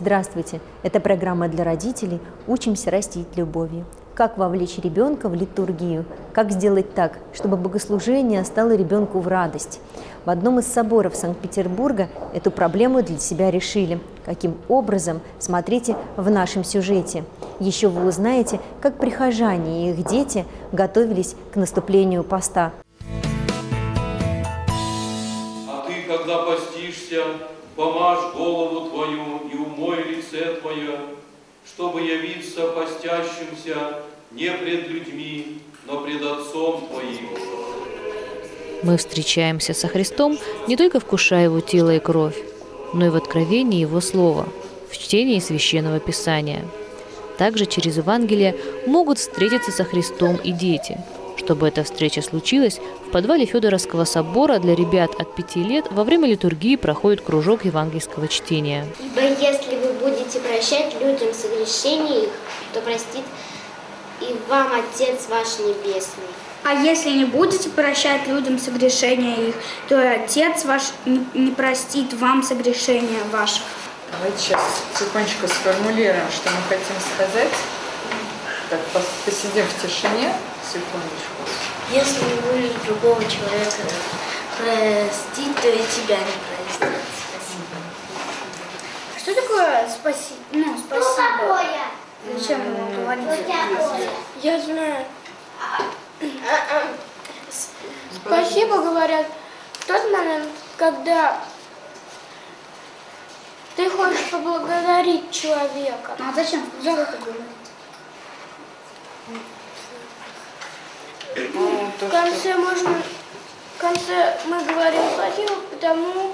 Здравствуйте! Это программа для родителей «Учимся растить любовью». Как вовлечь ребенка в литургию? Как сделать так, чтобы богослужение стало ребенку в радость? В одном из соборов Санкт-Петербурга эту проблему для себя решили. Каким образом? Смотрите в нашем сюжете. Еще вы узнаете, как прихожане и их дети готовились к наступлению поста. А ты, когда постишься, помажь голову твою и умой лице твое, чтобы явиться постящимся не пред людьми, но пред Отцом Твоим. Мы встречаемся со Христом, не только вкушая Его тело и кровь, но и в откровении Его Слова, в чтении Священного Писания. Также через Евангелие могут встретиться со Христом и дети – чтобы эта встреча случилась, в подвале Федоровского собора для ребят от пяти лет во время литургии проходит кружок евангельского чтения. Ибо если вы будете прощать людям согрешения их, то простит и вам Отец ваш Небесный. А если не будете прощать людям согрешения их, то и Отец ваш не простит вам согрешения ваших. Давайте сейчас тихонечко сформулируем, что мы хотим сказать. Так, посидим в тишине. Секундочку. Если не будешь другого человека простить, то и тебя не простят. А что такое спаси... ну, спасибо? Зачем ему говорить? Я знаю. Спасибо говорят в тот момент, когда ты хочешь поблагодарить человека. Ну а зачем? За? Ну, то, В конце можно, в конце мы говорим спасибо, потому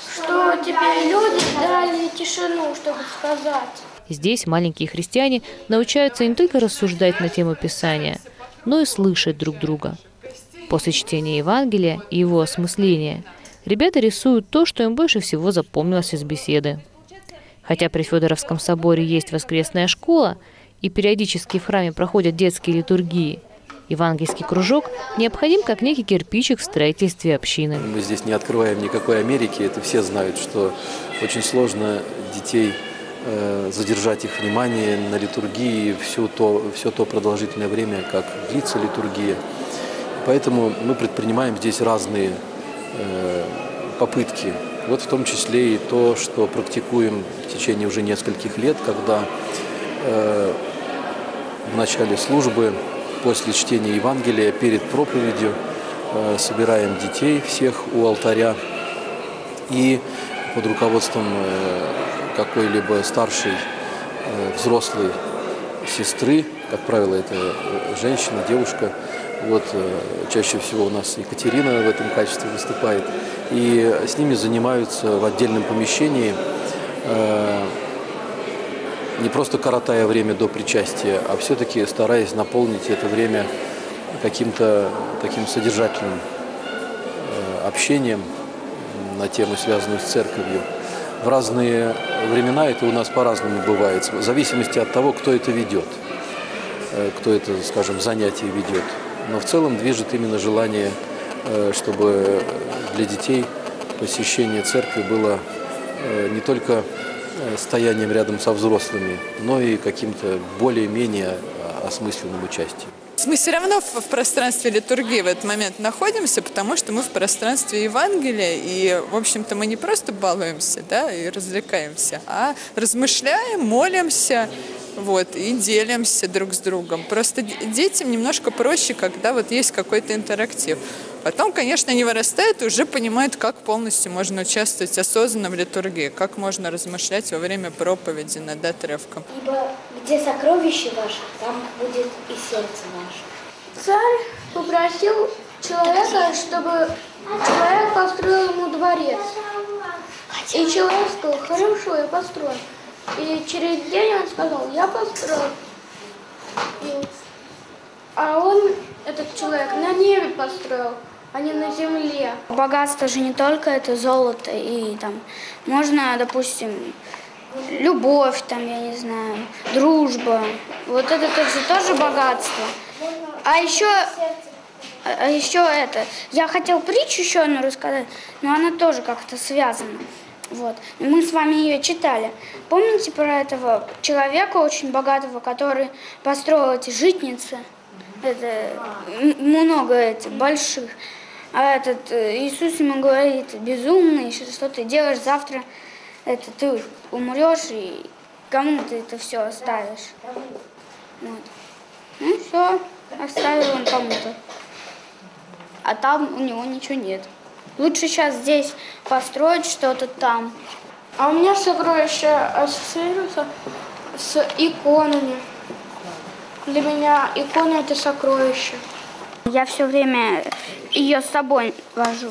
что теперь люди дали тишину, чтобы сказать. Здесь маленькие христиане научаются не только рассуждать на тему Писания, но и слышать друг друга. После чтения Евангелия и его осмысления ребята рисуют то, что им больше всего запомнилось из беседы. Хотя при Федоровском соборе есть воскресная школа, и периодически в храме проходят детские литургии – Евангельский кружок необходим как некий кирпичик в строительстве общины. Мы здесь не открываем никакой Америки, это все знают, что очень сложно детей э, задержать их внимание на литургии все то, все то продолжительное время, как длится литургия. Поэтому мы предпринимаем здесь разные э, попытки. Вот в том числе и то, что практикуем в течение уже нескольких лет, когда э, в начале службы после чтения Евангелия перед проповедью э, собираем детей всех у алтаря. И под руководством э, какой-либо старшей э, взрослой сестры, как правило, это женщина, девушка, вот чаще всего у нас Екатерина в этом качестве выступает, и с ними занимаются в отдельном помещении не просто коротая время до причастия, а все-таки стараясь наполнить это время каким-то таким содержательным э, общением на тему, связанную с церковью. В разные времена это у нас по-разному бывает, в зависимости от того, кто это ведет, э, кто это, скажем, занятие ведет. Но в целом движет именно желание, э, чтобы для детей посещение церкви было не только стоянием рядом со взрослыми, но и каким-то более-менее осмысленным участием. Мы все равно в, пространстве литургии в этот момент находимся, потому что мы в пространстве Евангелия, и, в общем-то, мы не просто балуемся да, и развлекаемся, а размышляем, молимся, вот, и делимся друг с другом. Просто детям немножко проще, когда вот есть какой-то интерактив. Потом, конечно, они вырастают и уже понимают, как полностью можно участвовать осознанно в литургии, как можно размышлять во время проповеди над отрывком. Ибо где сокровище ваше, там будет и сердце ваше. Царь попросил человека, чтобы человек построил ему дворец. И человек сказал, хорошо, я построю. И через день он сказал, я построю. И... А он, этот человек, на небе построил, а не на земле. Богатство же не только это золото и там можно, допустим, любовь, там, я не знаю, дружба. Вот это же тоже богатство. А еще, а еще это, я хотел притчу еще одну рассказать, но она тоже как-то связана. Вот. Мы с вами ее читали. Помните про этого человека очень богатого, который построил эти житницы? Это много этих больших. А этот э, Иисус ему говорит, безумный, что ты делаешь завтра, это ты умрешь, и кому ты это все оставишь? Вот. Ну все, оставил он кому-то. А там у него ничего нет. Лучше сейчас здесь построить что-то там. А у меня сокровище ассоциируется с иконами. Для меня икона это сокровище. Я все время ее с собой вожу.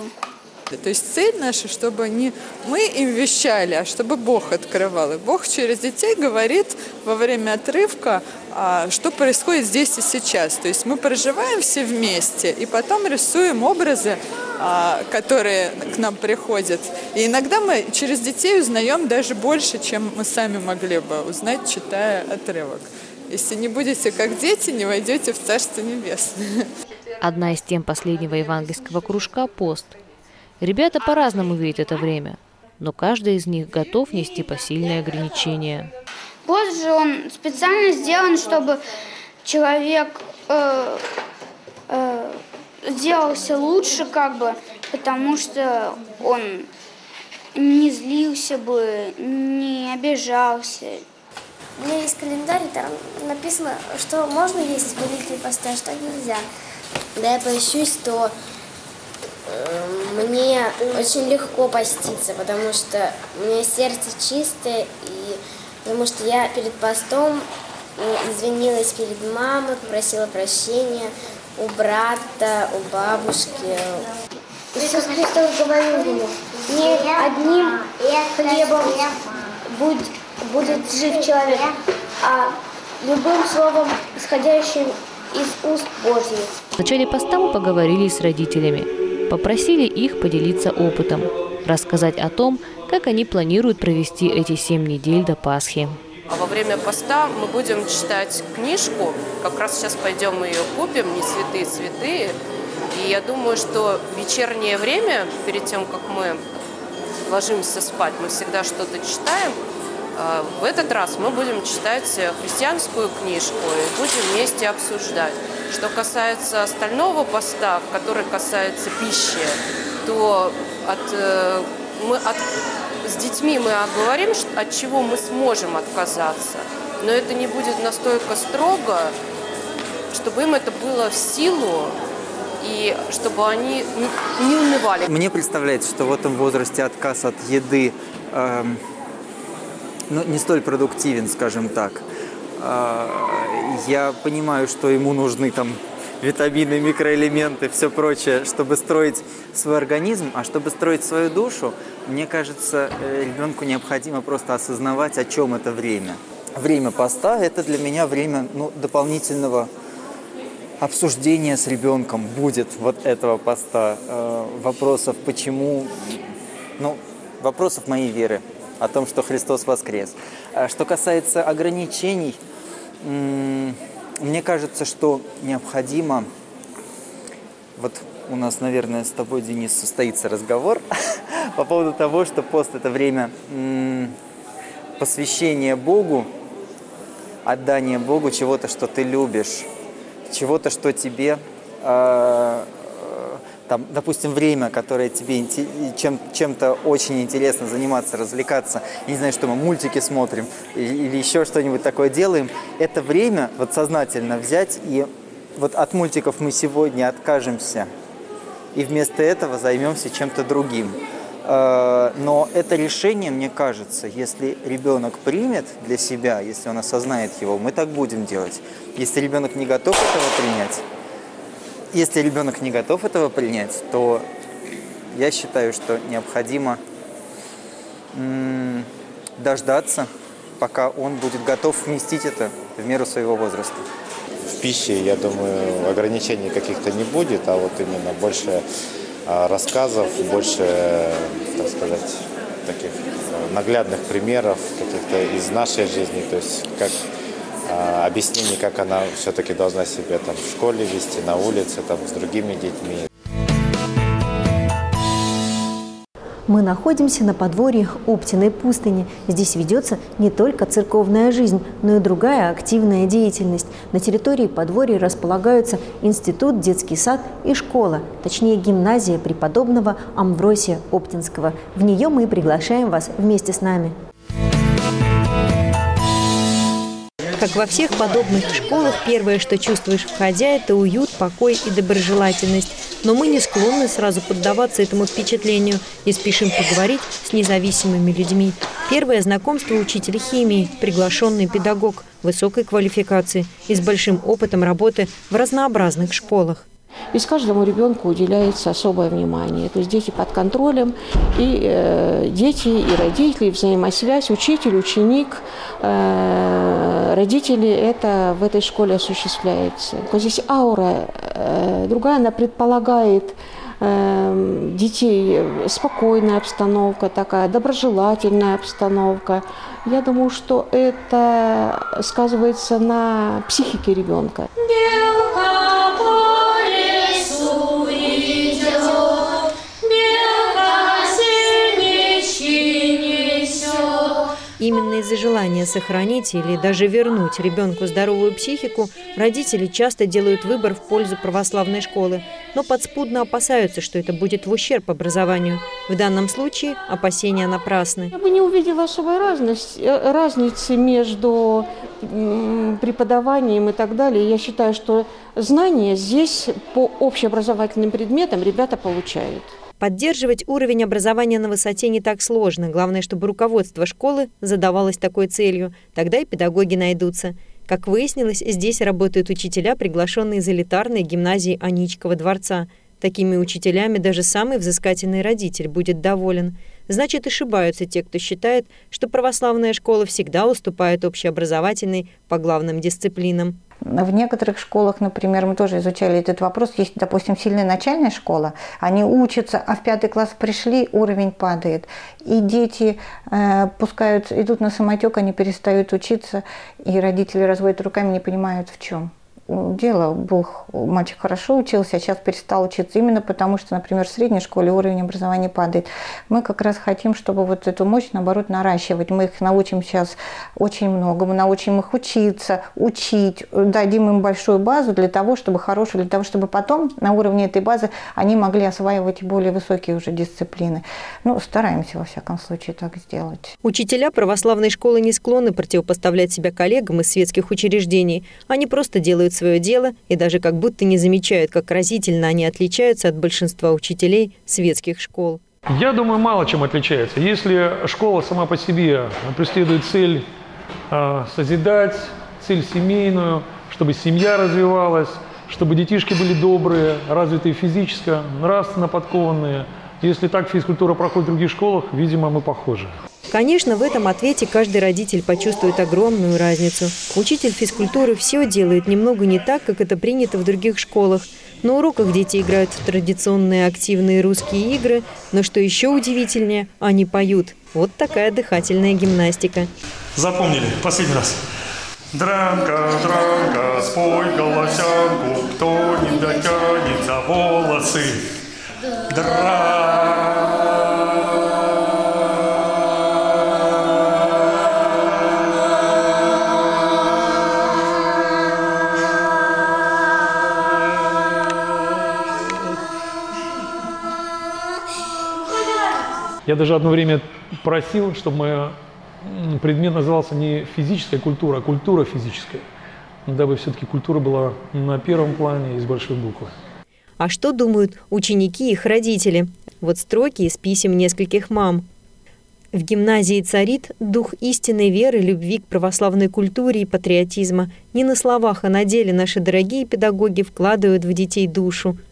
То есть цель наша, чтобы не мы им вещали, а чтобы Бог открывал. И Бог через детей говорит во время отрывка, а, что происходит здесь и сейчас. То есть мы проживаем все вместе, и потом рисуем образы, а, которые к нам приходят. И иногда мы через детей узнаем даже больше, чем мы сами могли бы узнать, читая отрывок. Если не будете как дети, не войдете в Царство Небесное. Одна из тем последнего евангельского кружка – пост. Ребята по-разному видят это время, но каждый из них готов нести посильные ограничения. Пост же он специально сделан, чтобы человек э, э, сделался лучше, как бы, потому что он не злился бы, не обижался. У меня есть календарь, там написано, что можно есть в Великий поста, а что нельзя. Когда я поищусь, то мне очень легко поститься, потому что у меня сердце чистое, и потому что я перед постом э, извинилась перед мамой, попросила прощения у брата, у бабушки. Иисус Христос говорил ему, не одним хлебом будь, будет жив человек, а любым словом, исходящим из уст Божьих. В начале поста мы поговорили с родителями, попросили их поделиться опытом, рассказать о том, как они планируют провести эти семь недель до Пасхи. А во время поста мы будем читать книжку. Как раз сейчас пойдем ее купим, не святые святые. И я думаю, что вечернее время, перед тем, как мы ложимся спать, мы всегда что-то читаем. А В этот раз мы будем читать христианскую книжку и будем вместе обсуждать. Что касается остального поста, который касается пищи, то от, э, мы от, с детьми мы говорим, от чего мы сможем отказаться. Но это не будет настолько строго, чтобы им это было в силу и чтобы они не унывали. Мне представляется, что в этом возрасте отказ от еды эм, ну, не столь продуктивен, скажем так. А, я понимаю, что ему нужны там витамины, микроэлементы, все прочее, чтобы строить свой организм, а чтобы строить свою душу, мне кажется, э, ребенку необходимо просто осознавать, о чем это время. Время поста – это для меня время ну, дополнительного обсуждения с ребенком будет вот этого поста, э, вопросов, почему, ну, вопросов моей веры, о том, что Христос воскрес. А Что касается ограничений, мне кажется, что необходимо, вот у нас, наверное, с тобой, Денис, состоится разговор по поводу того, что пост – это время посвящения Богу, отдания Богу чего-то, что ты любишь, чего-то, что тебе, э, там, допустим, время, которое тебе чем, чем-то очень интересно заниматься, развлекаться, я не знаю, что мы мультики смотрим или еще что-нибудь такое делаем, это время вот сознательно взять и вот от мультиков мы сегодня откажемся и вместо этого займемся чем-то другим. Э, Но это решение, мне кажется, если ребенок примет для себя, если он осознает его, мы так будем делать. Если ребенок не готов этого принять, если ребенок не готов этого принять, то я считаю, что необходимо дождаться, пока он будет готов вместить это в меру своего возраста. В пище, я думаю, ограничений каких-то не будет, а вот именно больше а, рассказов, больше, так сказать, таких э, наглядных примеров каких-то из нашей жизни, то есть как а, объяснений, как она все-таки должна себя там в школе вести, на улице, там с другими детьми. Мы находимся на подворьях Оптиной пустыни. Здесь ведется не только церковная жизнь, но и другая активная деятельность. На территории подворья располагаются институт, детский сад и школа, точнее гимназия преподобного Амвросия Оптинского. В нее мы приглашаем вас вместе с нами. Как во всех подобных школах, первое, что чувствуешь входя, это уют, покой и доброжелательность. Но мы не склонны сразу поддаваться этому впечатлению и спешим поговорить с независимыми людьми. Первое знакомство учителя химии, приглашенный педагог высокой квалификации и с большим опытом работы в разнообразных школах. Ведь каждому ребенку уделяется особое внимание. То есть дети под контролем, и э, дети, и родители, и взаимосвязь, учитель, ученик, э, родители, это в этой школе осуществляется. То здесь аура э, другая, она предполагает э, детей спокойная обстановка такая, доброжелательная обстановка. Я думаю, что это сказывается на психике ребенка. Именно из-за желания сохранить или даже вернуть ребенку здоровую психику родители часто делают выбор в пользу православной школы, но подспудно опасаются, что это будет в ущерб образованию. В данном случае опасения напрасны. Я бы не увидела особой э, разницы между преподаванием и так далее. Я считаю, что знания здесь по общеобразовательным предметам ребята получают. Поддерживать уровень образования на высоте не так сложно. Главное, чтобы руководство школы задавалось такой целью. Тогда и педагоги найдутся. Как выяснилось, здесь работают учителя, приглашенные из элитарной гимназии Аничкова дворца. Такими учителями даже самый взыскательный родитель будет доволен. Значит, ошибаются те, кто считает, что православная школа всегда уступает общеобразовательной по главным дисциплинам. В некоторых школах, например, мы тоже изучали этот вопрос. Есть, допустим, сильная начальная школа, они учатся, а в пятый класс пришли, уровень падает. И дети э, пускают, идут на самотек, они перестают учиться, и родители разводят руками, не понимают в чем дело. Был мальчик хорошо учился, а сейчас перестал учиться именно потому, что, например, в средней школе уровень образования падает. Мы как раз хотим, чтобы вот эту мощь, наоборот, наращивать. Мы их научим сейчас очень много, мы научим их учиться, учить, дадим им большую базу для того, чтобы хорошую, для того, чтобы потом на уровне этой базы они могли осваивать более высокие уже дисциплины. Ну, стараемся, во всяком случае, так сделать. Учителя православной школы не склонны противопоставлять себя коллегам из светских учреждений. Они просто делают делают свое дело и даже как будто не замечают, как разительно они отличаются от большинства учителей светских школ. Я думаю, мало чем отличается. Если школа сама по себе преследует цель э, созидать, цель семейную, чтобы семья развивалась, чтобы детишки были добрые, развитые физически, нравственно подкованные. Если так физкультура проходит в других школах, видимо, мы похожи. Конечно, в этом ответе каждый родитель почувствует огромную разницу. Учитель физкультуры все делает немного не так, как это принято в других школах. На уроках дети играют в традиционные активные русские игры, но что еще удивительнее, они поют. Вот такая дыхательная гимнастика. Запомнили? Последний раз. Дранка, дранка, спой голосянку, кто не дотянет за волосы. Дранка. Я даже одно время просил, чтобы предмет назывался не физическая культура, а культура физическая, дабы все-таки культура была на первом плане и с большой буквы. А что думают ученики и их родители? Вот строки из писем нескольких мам. В гимназии царит дух истинной веры, любви к православной культуре и патриотизма. Не на словах, а на деле наши дорогие педагоги вкладывают в детей душу –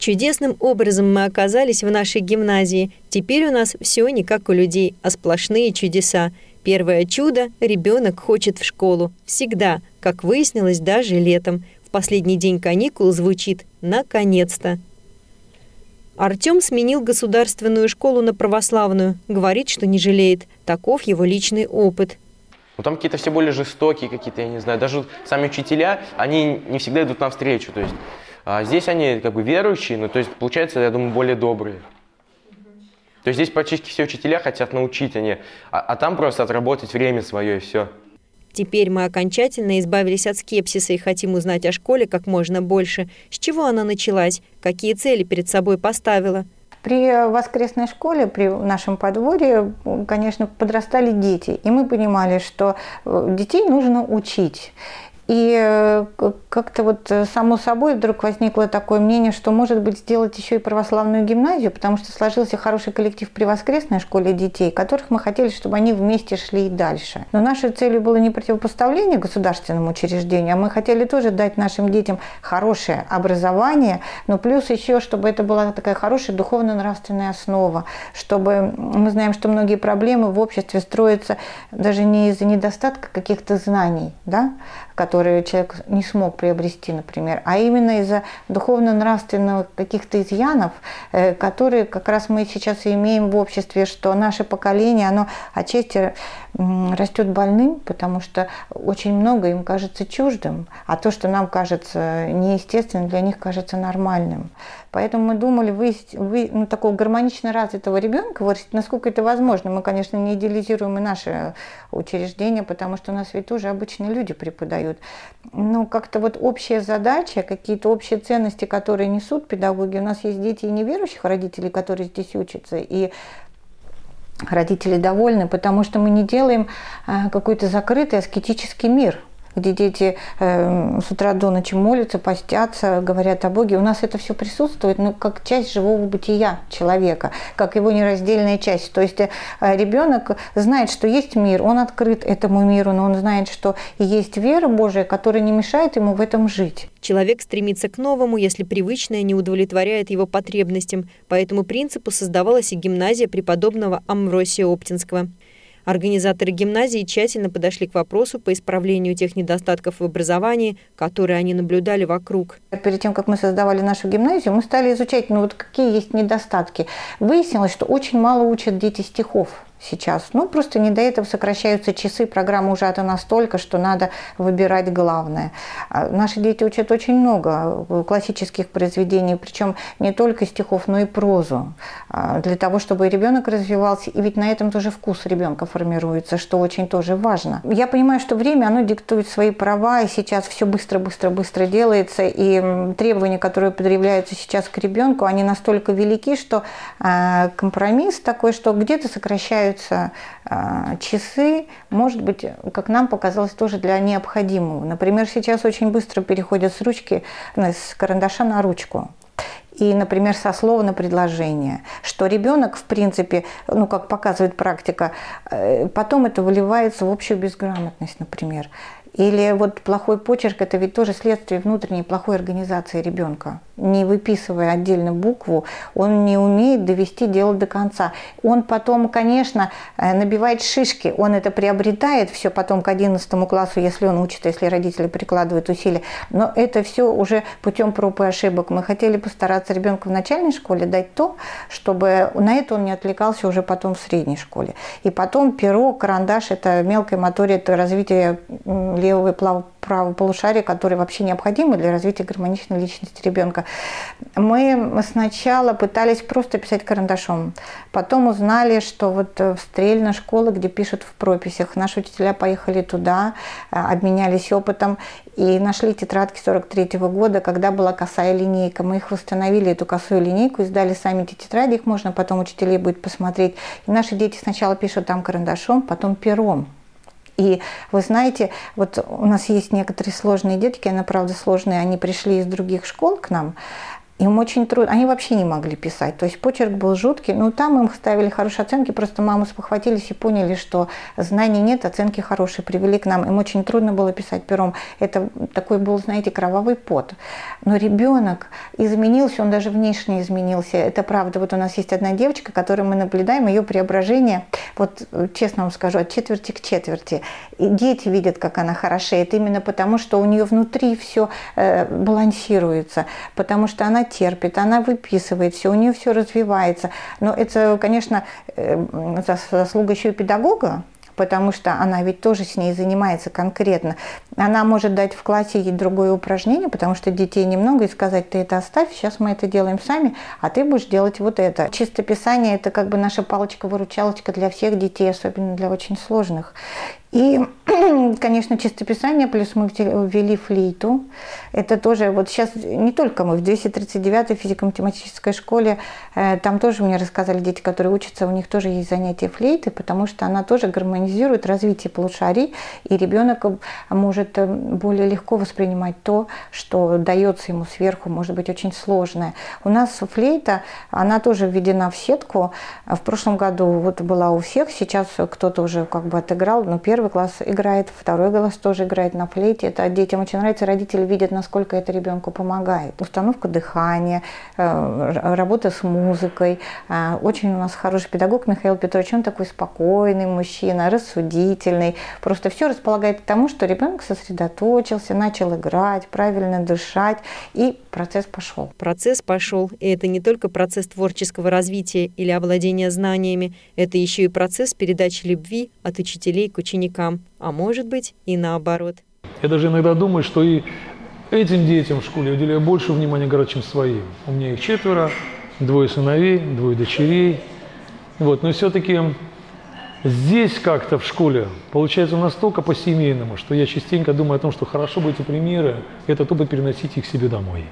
Чудесным образом мы оказались в нашей гимназии. Теперь у нас все не как у людей, а сплошные чудеса. Первое чудо – ребенок хочет в школу. Всегда, как выяснилось, даже летом. В последний день каникул звучит «наконец-то». Артем сменил государственную школу на православную. Говорит, что не жалеет. Таков его личный опыт. Ну, там какие-то все более жестокие какие-то, я не знаю. Даже сами учителя, они не всегда идут навстречу. То есть а здесь они как бы верующие, но то есть получается, я думаю, более добрые. То есть здесь практически все учителя хотят научить, они, а, а там просто отработать время свое и все. Теперь мы окончательно избавились от скепсиса и хотим узнать о школе как можно больше. С чего она началась? Какие цели перед собой поставила? При воскресной школе, при нашем подворье, конечно, подрастали дети. И мы понимали, что э, детей нужно учить. И э, как-то вот э, само собой вдруг возникло такое мнение, что, может быть, сделать еще и православную гимназию, потому что сложился хороший коллектив при воскресной школе детей, которых мы хотели, чтобы они вместе шли и дальше. Но нашей целью было не противопоставление государственному учреждению, а мы хотели тоже дать нашим детям хорошее образование, но плюс еще, чтобы это была такая хорошая духовно-нравственная основа, чтобы мы знаем, что многие проблемы в обществе строятся даже не из-за недостатка каких-то знаний, да, которые человек не смог приобрести, например, а именно из-за духовно-нравственных каких-то изъянов, э, которые как раз мы сейчас имеем в обществе, что наше поколение, оно отчасти растет больным, потому что очень много им кажется чуждым, а то, что нам кажется неестественным, для них кажется нормальным. Поэтому мы думали вы, вы, ну, такого гармонично развитого ребенка вырастить, насколько это возможно. Мы, конечно, не идеализируем и наши учреждения, потому что у нас ведь тоже обычные люди преподают. Но как-то вот общая задача, какие-то общие ценности, которые несут педагоги. У нас есть дети и неверующих родителей, которые здесь учатся, и родители довольны, потому что мы не делаем а, какой-то закрытый аскетический мир – где дети э, с утра до ночи молятся, постятся, говорят о Боге. У нас это все присутствует, ну, как часть живого бытия человека, как его нераздельная часть. То есть э, ребенок знает, что есть мир, он открыт этому миру, но он знает, что есть вера Божия, которая не мешает ему в этом жить. Человек стремится к новому, если привычное не удовлетворяет его потребностям. По этому принципу создавалась и гимназия преподобного Амвросия Оптинского. Организаторы гимназии тщательно подошли к вопросу по исправлению тех недостатков в образовании, которые они наблюдали вокруг. Перед тем, как мы создавали нашу гимназию, мы стали изучать, ну вот какие есть недостатки. Выяснилось, что очень мало учат дети стихов сейчас. Ну, просто не до этого сокращаются часы, программа ужата настолько, что надо выбирать главное. А наши дети учат очень много классических произведений, причем не только стихов, но и прозу, а, для того, чтобы ребенок развивался. И ведь на этом тоже вкус ребенка формируется, что очень тоже важно. Я понимаю, что время, оно диктует свои права, и сейчас все быстро-быстро-быстро делается, и требования, которые предъявляются сейчас к ребенку, они настолько велики, что а, компромисс такой, что где-то сокращают появляются а, часы, может быть, как нам показалось, тоже для необходимого. Например, сейчас очень быстро переходят с ручки, ну, с карандаша на ручку и, например, со слова на предложение, что ребенок, в принципе, ну, как показывает практика, э, потом это выливается в общую безграмотность, например. Или вот плохой почерк – это ведь тоже следствие внутренней плохой организации ребенка не выписывая отдельно букву, он не умеет довести дело до конца. Он потом, конечно, э, набивает шишки, он это приобретает все потом к 11 классу, если он учит, если родители прикладывают усилия. Но это все уже путем проб и ошибок. Мы хотели постараться ребенку в начальной школе дать то, чтобы на это он не отвлекался уже потом в средней школе. И потом перо, карандаш – это мелкая мотория, это развитие левого и правого полушария, которые вообще необходимы для развития гармоничной личности ребенка. Мы сначала пытались просто писать карандашом. Потом узнали, что вот в Стрельна школа, где пишут в прописях, наши учителя поехали туда, э, обменялись опытом и нашли тетрадки 43 -го года, когда была косая линейка. Мы их восстановили, эту косую линейку, издали сами эти тетради, их можно потом учителей будет посмотреть. И наши дети сначала пишут там карандашом, потом пером. И вы знаете, вот у нас есть некоторые сложные детки, они, правда, сложные, они пришли из других школ к нам, им очень трудно, они вообще не могли писать. То есть почерк был жуткий. Ну, там им ставили хорошие оценки, просто мамы спохватились и поняли, что знаний нет, оценки хорошие, привели к нам. Им очень трудно было писать пером. Это такой был, знаете, кровавый пот. Но ребенок изменился, он даже внешне изменился. Это правда. Вот у нас есть одна девочка, которую мы наблюдаем, ее преображение, вот честно вам скажу, от четверти к четверти. И дети видят, как она хорошеет, именно потому, что у нее внутри все э, балансируется, потому что она терпит, она выписывает все, у нее все развивается. Но это, конечно, э, заслуга еще и педагога, потому что она ведь тоже с ней занимается конкретно. Она может дать в классе ей другое упражнение, потому что детей немного, и сказать, ты это оставь, сейчас мы это делаем сами, а ты будешь делать вот это. Чистописание – это как бы наша палочка-выручалочка для всех детей, особенно для очень сложных. И, конечно, чистописание, плюс мы ввели флейту. Это тоже, вот сейчас не только мы, в 239-й физико-математической школе, э, там тоже мне рассказали дети, которые учатся, у них тоже есть занятие флейты, потому что она тоже гармонизирует развитие полушарий, и ребенок может э, более легко воспринимать то, что дается ему сверху, может быть очень сложное. У нас флейта, она тоже введена в сетку. В прошлом году вот была у всех, сейчас кто-то уже как бы отыграл, но первый класс играет, второй класс тоже играет на флейте. Это детям очень нравится, родители видят, насколько это ребенку помогает. Установка дыхания, э, работа с музыкой. Э, очень у нас хороший педагог Михаил Петрович, он такой спокойный мужчина, рассудительный. Просто все располагает к тому, что ребенок сосредоточился, начал играть, правильно дышать, и процесс пошел. Процесс пошел, и это не только процесс творческого развития или овладения знаниями, это еще и процесс передачи любви от учителей к ученикам, а может быть и наоборот. Я даже иногда думаю, что и этим детям в школе уделяю больше внимания гораздо, чем своим. У меня их четверо, двое сыновей, двое дочерей. Вот, но все-таки здесь как-то в школе получается настолько по-семейному, что я частенько думаю о том, что хорошо бы эти примеры, это тупо переносить их себе домой.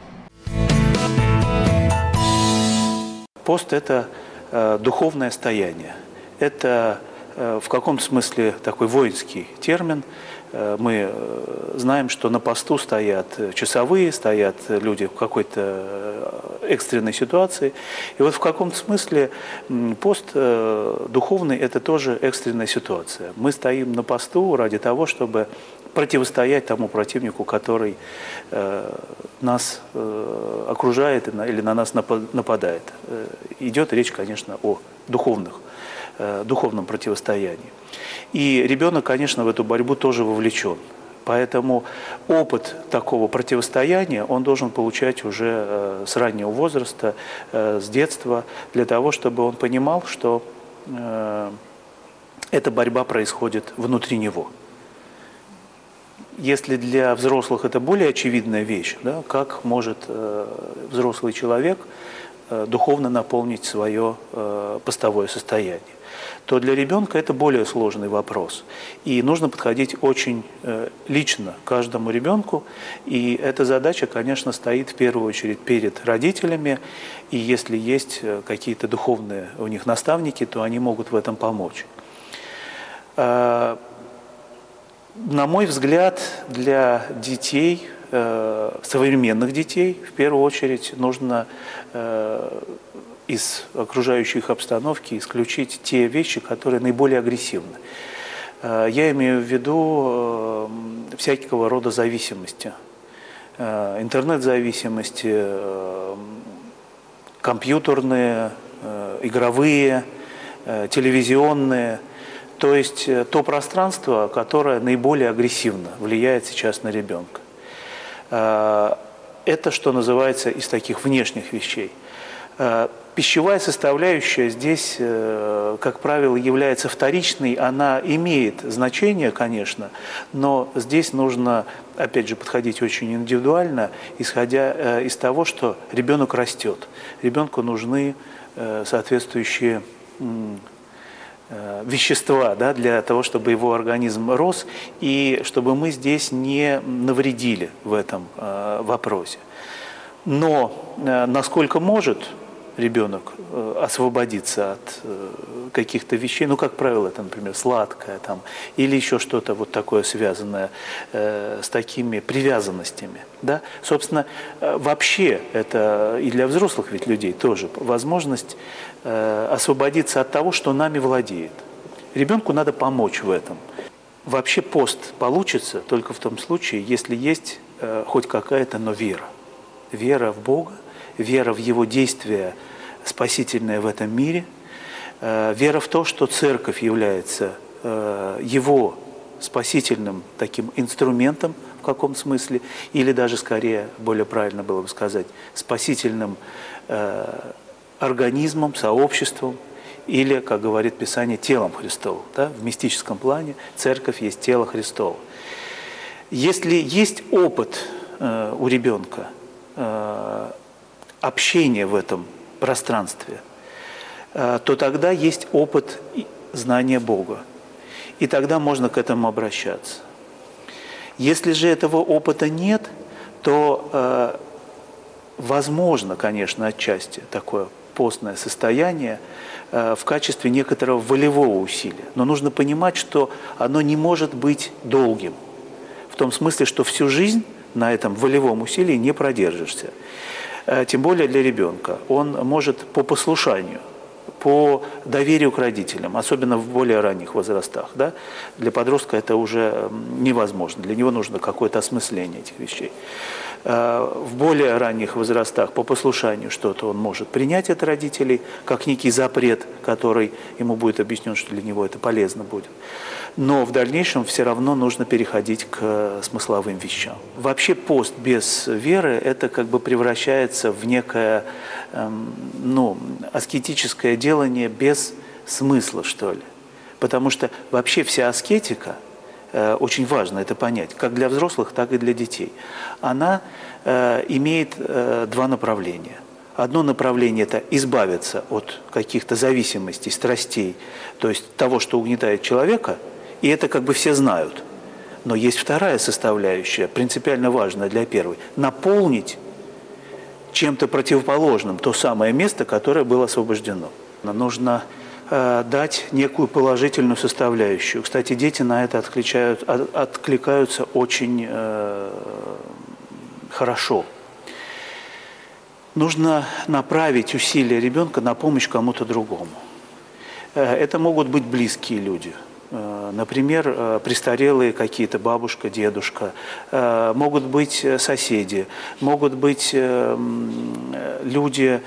Пост – это э, духовное стояние. Это в каком смысле такой воинский термин. Э, мы э, знаем, что на посту стоят часовые, стоят люди в какой-то экстренной ситуации. И вот в каком-то смысле пост духовный – это тоже экстренная ситуация. Мы стоим на посту ради того, чтобы противостоять тому противнику, который нас окружает или на нас нападает. Идет речь, конечно, о духовных Э, духовном противостоянии. И ребенок, конечно, в эту борьбу тоже вовлечен. Поэтому опыт такого противостояния он должен получать уже э, с раннего возраста, э, с детства, для того, чтобы он понимал, что эта борьба происходит внутри него. Если для взрослых это более очевидная вещь, да, как может взрослый человек духовно наполнить свое постовое состояние то для ребенка это более сложный вопрос. И нужно подходить очень э, лично каждому ребенку. И эта задача, конечно, стоит в первую очередь перед родителями. И если есть э, какие-то духовные у них наставники, то они могут в этом помочь. Э, на мой взгляд, для детей, современных детей, в первую очередь нужно из окружающей их обстановки исключить те вещи, которые наиболее агрессивны. Э, я имею в виду э, всякого рода зависимости. Э, интернет-зависимости, компьютерные, игровые, телевизионные. То есть то пространство, которое наиболее агрессивно влияет сейчас на ребенка. Это, что называется, из таких внешних вещей. Пищевая составляющая здесь, э, как правило, является вторичной. Она имеет значение, конечно, но здесь нужно, опять же, подходить очень индивидуально, исходя э, из того, что ребенок растет. Ребенку нужны э, соответствующие вещества да, для того, чтобы его организм рос, и чтобы мы здесь не навредили в этом вопросе. Но насколько может, ребенок э, освободиться от э, каких-то вещей, ну, как правило, это, например, сладкое там, или еще что-то вот такое связанное э, с такими привязанностями. Да? Собственно, вообще это и для взрослых ведь людей тоже возможность освободиться от того, что нами владеет. Ребенку надо помочь в этом. Вообще пост получится только в том случае, если есть хоть какая-то, но вера. Вера в Бога, вера в Его действия спасительное в этом мире, э, вера в то, что церковь является э, его спасительным таким инструментом в каком смысле, или даже скорее, более правильно было бы сказать, спасительным э, организмом, сообществом, или, как говорит Писание, телом Христовым. Да? В мистическом плане церковь есть тело Христово. Если есть опыт э, у ребенка э, общения в этом пространстве, э, то тогда есть опыт знания Бога. И тогда можно к этому обращаться. Если же этого опыта нет, то э, возможно, конечно, отчасти такое постное состояние э, в качестве некоторого волевого усилия. Но нужно понимать, что оно не может быть долгим. В том смысле, что всю жизнь на этом волевом усилии не продержишься. Э, тем более для ребенка. Он может по послушанию, по доверию к родителям, особенно в более ранних возрастах. Да? Для подростка это уже невозможно. Для него нужно какое-то осмысление этих вещей. Э, в более ранних возрастах по послушанию что-то он может принять от родителей, как некий запрет, который ему будет объяснен, что для него это полезно будет. Но в дальнейшем все равно нужно переходить к смысловым вещам. Вообще пост без веры – это как бы превращается в некое эм, ну, аскетическое делание без смысла, что ли. Потому что вообще вся аскетика – Э, очень важно это понять, как для взрослых, так и для детей. Она э, имеет э, два направления. Одно направление – это избавиться от каких-то зависимостей, страстей, то есть того, что угнетает человека, и это как бы все знают. Но есть вторая составляющая, принципиально важная для первой – наполнить чем-то противоположным то самое место, которое было освобождено. Нужно Э, дать некую положительную составляющую. Кстати, дети на это откликают, откликаются очень э, хорошо. Нужно направить усилия ребенка на помощь кому-то другому. Э, это могут быть близкие люди. Э, например, престарелые какие-то, бабушка, дедушка, могут быть соседи, могут быть люди,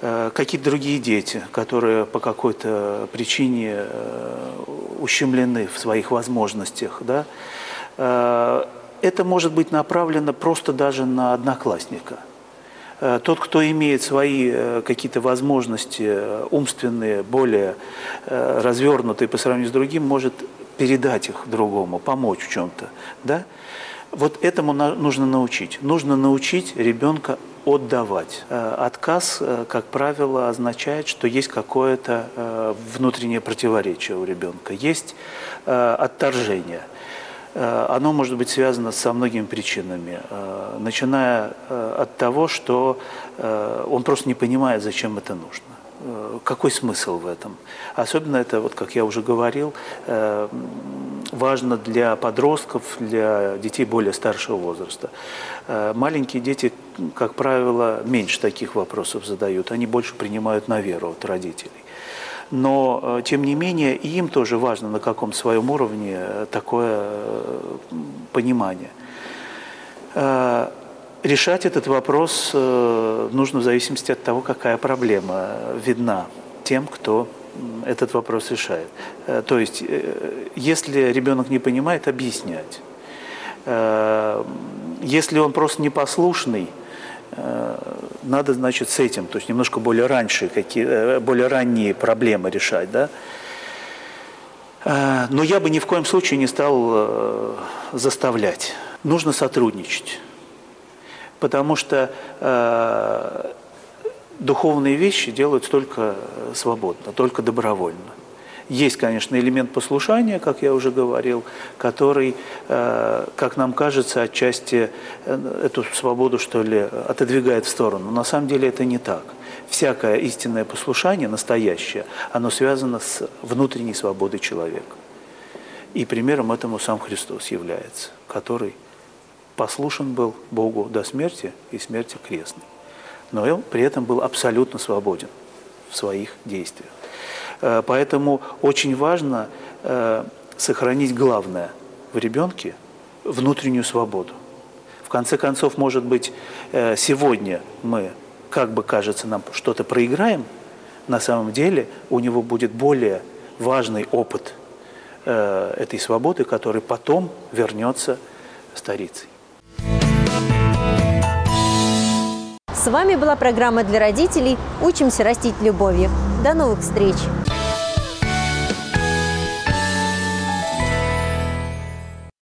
Э, какие-то другие дети, которые по какой-то причине э, ущемлены в своих возможностях. Да? Э, это может быть направлено просто даже на одноклассника. Тот, кто имеет свои какие-то возможности умственные, более развернутые по сравнению с другим, может передать их другому, помочь в чем-то. Да? Вот этому нужно научить. Нужно научить ребенка отдавать. Э, отказ, э, как правило, означает, что есть какое-то э, внутреннее противоречие у ребенка, есть отторжение. Оно может быть связано со многими причинами, начиная от того, что он просто не понимает, зачем это нужно. Э, какой смысл в этом? Особенно это, вот, как я уже говорил, э, важно для подростков, для детей более старшего возраста. Э, маленькие дети, как правило, меньше таких вопросов задают, они больше принимают на веру от родителей. Но, тем не менее, и им тоже важно, на каком своем уровне такое понимание. Решать этот вопрос э, нужно в зависимости от того, какая проблема видна тем, кто этот вопрос решает. Э, то есть, э, если ребенок не понимает, объяснять. Если он просто непослушный, надо, значит, с этим, то есть немножко более раньше, какие, более ранние проблемы решать, да. Но я бы ни в коем случае не стал заставлять. Нужно сотрудничать потому что э, духовные вещи делаются только свободно, только добровольно. Есть, конечно, элемент послушания, как я уже говорил, который, э, как нам кажется, отчасти э, эту свободу, что ли, отодвигает в сторону. Но на самом деле это не так. Всякое истинное послушание, настоящее, оно связано с внутренней свободой человека. И примером этому сам Христос является, который послушен был Богу до смерти и смерти крестной. Но он при этом был абсолютно свободен в своих действиях. Э, поэтому очень важно э, сохранить главное в ребенке – внутреннюю свободу. В конце концов, может быть, э, сегодня мы, как бы кажется нам, что-то проиграем, на самом деле у него будет более важный опыт этой свободы, который потом вернется старицей. С вами была программа для родителей «Учимся растить любовью». До новых встреч!